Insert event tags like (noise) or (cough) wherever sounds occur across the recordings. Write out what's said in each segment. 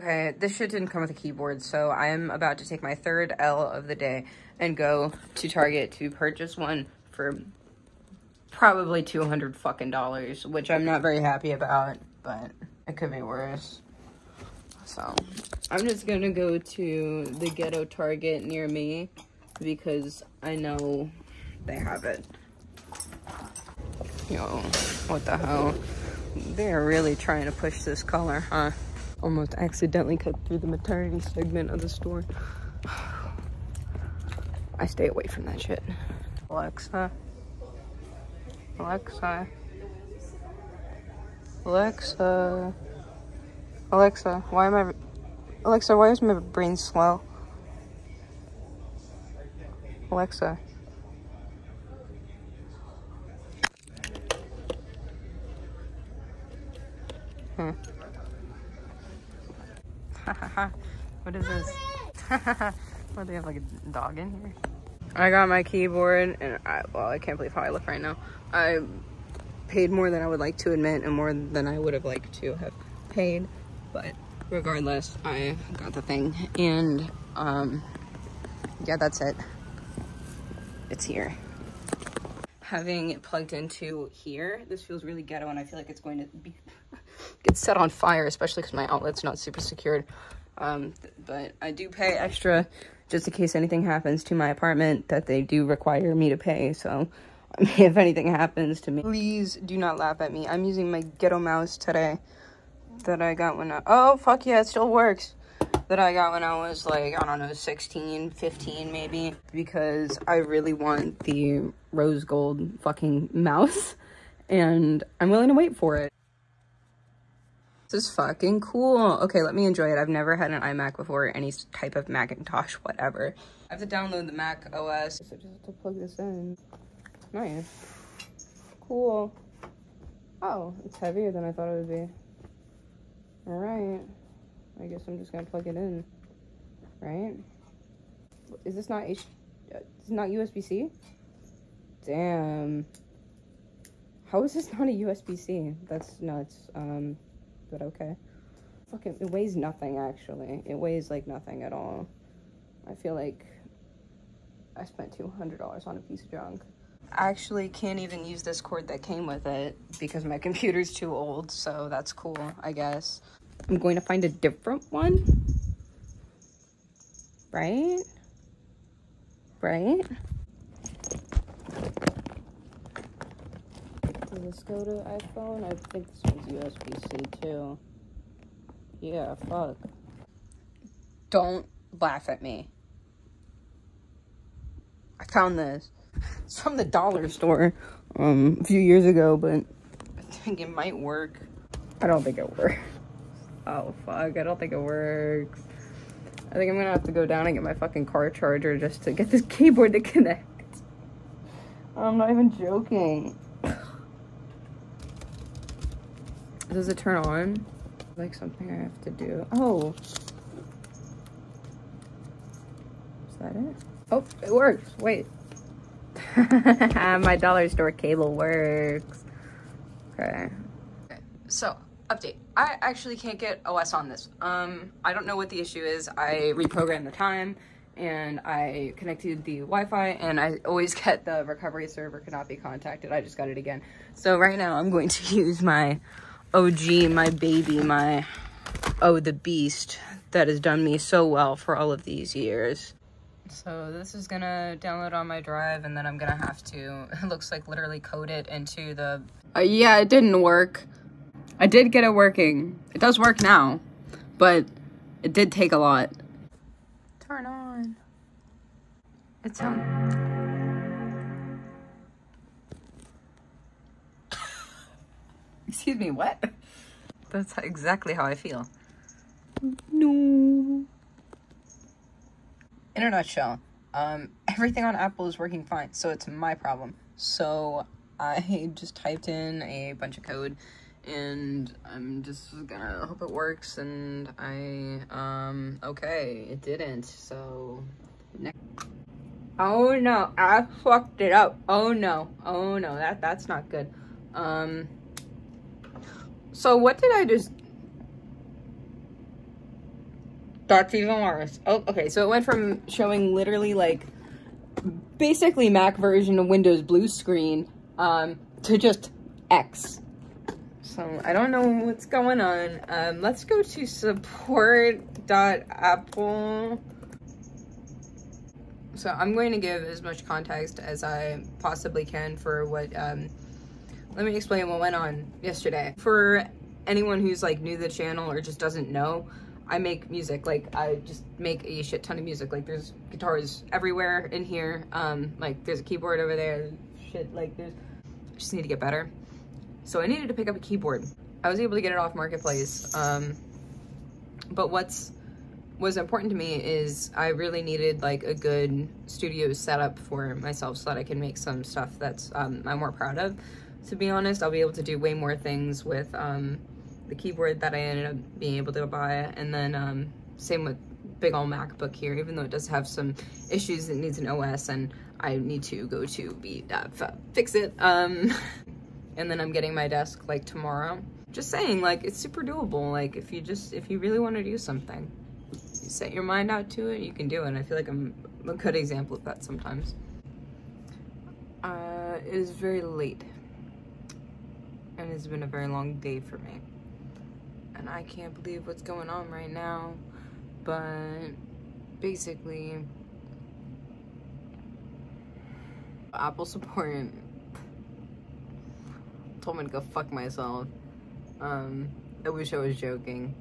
Okay, this shit didn't come with a keyboard, so I'm about to take my third L of the day and go to Target to purchase one for probably 200 fucking dollars, which I'm not very happy about, but it could be worse. So, I'm just gonna go to the ghetto Target near me because I know they have it. Yo, what the hell? They're really trying to push this color, huh? Almost accidentally cut through the maternity segment of the store. I stay away from that shit. Alexa. Alexa. Alexa. Alexa, why am I... Alexa, why is my brain slow? Alexa. (laughs) what is this? (laughs) what, they have like a dog in here? I got my keyboard and I, well, I can't believe how I look right now. I paid more than I would like to admit and more than I would have liked to have paid. But regardless, I got the thing and um, yeah, that's it. It's here. Having it plugged into here, this feels really ghetto and I feel like it's going to be get set on fire, especially because my outlet's not super secured. Um, but I do pay extra just in case anything happens to my apartment that they do require me to pay. So (laughs) if anything happens to me, please do not laugh at me. I'm using my ghetto mouse today that I got when I, oh, fuck yeah, it still works. That I got when I was like, I don't know, 16, 15 maybe. Because I really want the rose gold fucking mouse. (laughs) And I'm willing to wait for it. This is fucking cool. Okay, let me enjoy it. I've never had an iMac before, any type of Macintosh, whatever. I have to download the Mac OS. So just have to plug this in. Nice. Cool. Oh, it's heavier than I thought it would be. Alright. I guess I'm just gonna plug it in. Right? Is this not H... Uh, it's not USB-C? Damn. How is this not a USB-C? That's nuts. Um but okay. Fucking, it weighs nothing, actually. It weighs, like, nothing at all. I feel like I spent $200 on a piece of junk. I actually can't even use this cord that came with it because my (laughs) computer's too old, so that's cool, I guess. I'm going to find a different one. Right? Right? This go to iPhone? I think this one's USB-C too. Yeah, fuck. Don't laugh at me. I found this. It's from the dollar store um, a few years ago, but I think it might work. I don't think it works. Oh, fuck. I don't think it works. I think I'm gonna have to go down and get my fucking car charger just to get this (laughs) keyboard to connect. I'm not even joking. Does it turn on? Like something I have to do. Oh. Is that it? Oh, it works. Wait. (laughs) My dollar store cable works. Okay. okay. So, update. I actually can't get OS on this. Um, I don't know what the issue is. I reprogrammed the time and I connected the Wi-Fi and I always (laughs) get the recovery server cannot be contacted. I just got it again. So right now I'm going to (laughs) use my OG, my baby, my, oh, the beast that has done me so well for all of these years. So this is gonna download on my drive and then I'm gonna have to, (laughs) it looks like literally code it into the... Uh, yeah, it didn't work. I did get it working. It does work now, but it did take a lot. Turn on. It's on. Excuse me, what? That's exactly how I feel. No. In a nutshell, um, everything on Apple is working fine, so it's my problem. So I (laughs) just typed in a bunch of code and I'm just gonna hope it works and I, um, okay, it didn't, so next. Oh no, I fucked it up. Oh no, oh no, that, that's not good. Um, so what did I just... That's even worse. Oh, okay. So it went from showing literally like basically Mac version of Windows blue screen um, to just X. So I don't know what's going on. Um, let's go to support.apple. So I'm going to give as much context as I possibly can for what, um, let me explain what went on yesterday. For anyone who's like new to the channel or just doesn't know, I make music. Like I just make a shit ton of music. Like there's guitars everywhere in here. Um, like there's a keyboard over there. Shit, like there's, I just need to get better. So I needed to pick up a keyboard. I was able to get it off Marketplace. Um, but what's was important to me is I really needed like a good studio setup for myself so that I can make some stuff that's um, I'm more proud of. To be honest, I'll be able to do way more things with um, the keyboard that I ended up being able to buy. And then um, same with big old MacBook here, even though it does have some issues, it needs an OS and I need to go to be uh, fix it. Um, (laughs) and then I'm getting my desk like tomorrow. Just saying, like, it's super doable. Like, if you just, if you really want to do something, you set your mind out to it, you can do it. And I feel like I'm a good example of that sometimes. Uh, it is very late. And it's been a very long day for me. And I can't believe what's going on right now. But basically, Apple support (laughs) told me to go fuck myself. Um, I wish I was joking.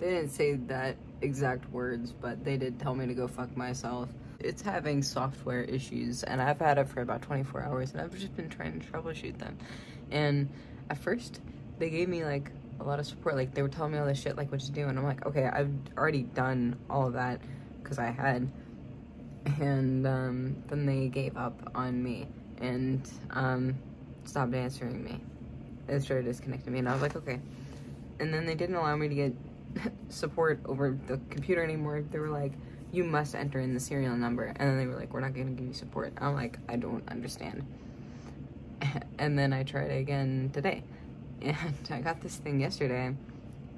They didn't say that exact words, but they did tell me to go fuck myself. It's having software issues, and I've had it for about 24 hours, and I've just been trying to troubleshoot them. And at first, they gave me like a lot of support. Like they were telling me all this shit, like what to do, and I'm like, okay, I've already done all of that because I had. And um, then they gave up on me and um, stopped answering me it started disconnecting me and I was like, okay. And then they didn't allow me to get (laughs) support over the computer anymore. They were like, you must enter in the serial number. And then they were like, we're not going to give you support. I'm like, I don't understand. (laughs) And then I tried again today. And (laughs) I got this thing yesterday.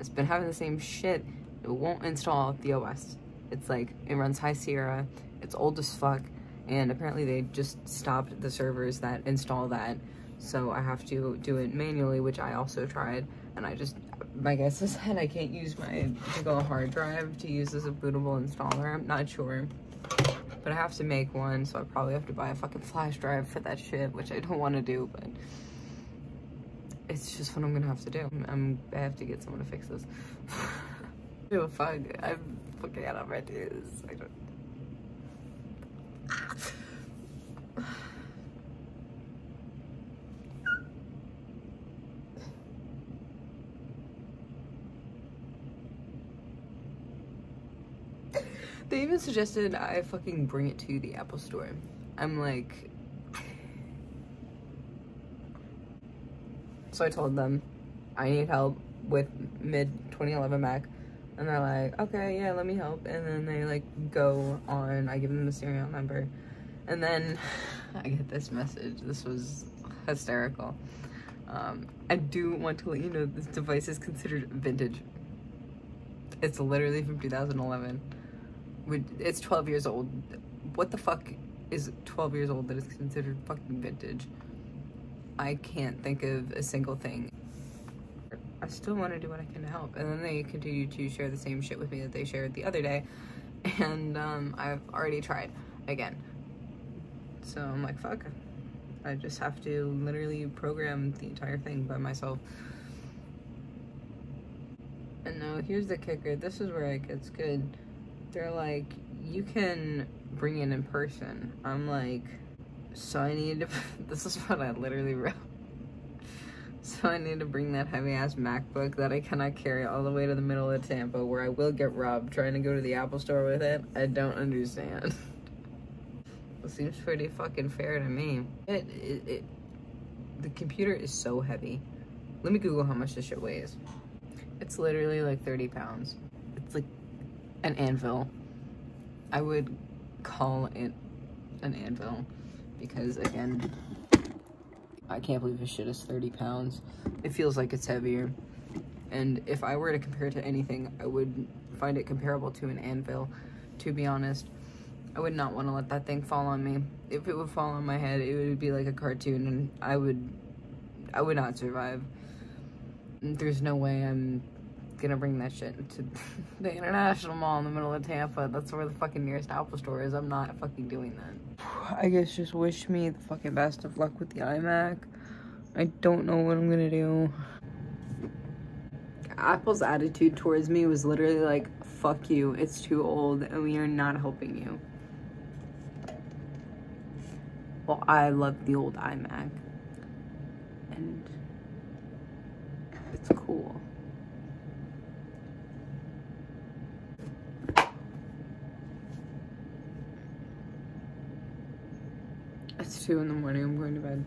It's been having the same shit. It won't install the OS. It's like, it runs High Sierra. It's old as fuck. And apparently they just stopped the servers that install that so I have to do it manually, which I also tried, and I just, my guess is that I can't use my Google hard drive to use as a bootable installer, I'm not sure, but I have to make one, so I probably have to buy a fucking flash drive for that shit, which I don't want to do, but it's just what I'm gonna have to do. I'm, I have to get someone to fix this. (laughs) A fuck, I'm fucking out of ideas, I don't They even suggested I fucking bring it to the Apple store. I'm like... So I told them I need help with mid 2011 Mac. And they're like, okay, yeah, let me help. And then they like go on, I give them the serial number. And then (laughs) I get this message. This was hysterical. Um, I do want to let you know this device is considered vintage. It's literally from 2011 it's 12 years old. What the fuck is 12 years old that is considered fucking vintage? I can't think of a single thing. I still want to do what I can to help. And then they continue to share the same shit with me that they shared the other day. (laughs) And um, I've already tried again. So I'm like, fuck. I just have to literally program the entire thing by myself. And now here's the kicker. This is where it gets good they're like, you can bring it in person. I'm like, so I need to, (laughs) this is what I literally wrote. (laughs) So I need to bring that heavy ass MacBook that I cannot carry all the way to the middle of Tampa where I will get robbed trying to go to the Apple store with it. I don't understand. (laughs) it seems pretty fucking fair to me. It, it, it, the computer is so heavy. Let me Google how much this shit weighs. It's literally like 30 pounds. An anvil. I would call it an anvil because again, I can't believe this shit is 30 pounds. It feels like it's heavier. And if I were to compare it to anything, I would find it comparable to an anvil, to be honest. I would not want to let that thing fall on me. If it would fall on my head, it would be like a cartoon and I would I would not survive. There's no way I'm gonna bring that shit to (laughs) the international mall in the middle of Tampa. That's where the fucking nearest Apple store is. I'm not fucking doing that. I guess just wish me the fucking best of luck with the iMac. I don't know what I'm gonna do. Apple's attitude towards me was literally like, fuck you, it's too old, and we are not helping you. Well, I love the old iMac. 2 in the morning. I'm going to bed.